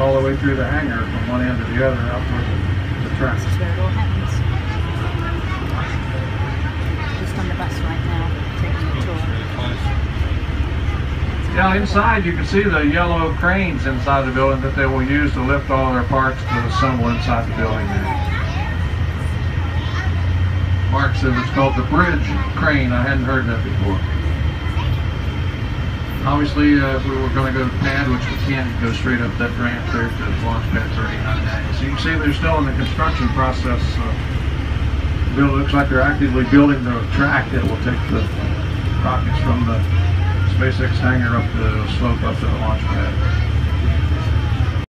all the way through the hangar from one end to the other out toward the, the track. This is where it all happens. Just on the bus right now, taking a tour. Yeah, inside you can see the yellow cranes inside the building that they will use to lift all their parts to assemble inside the building there. Mark says it's called the bridge crane. I hadn't heard that before. Obviously, uh, if we were going to go to pad, which we can't go straight up that ramp there to launch pad 39A. So you can see they're still in the construction process. Uh, build, looks like they're actively building the track that will take the rockets from the SpaceX hangar up the slope up to the launch pad.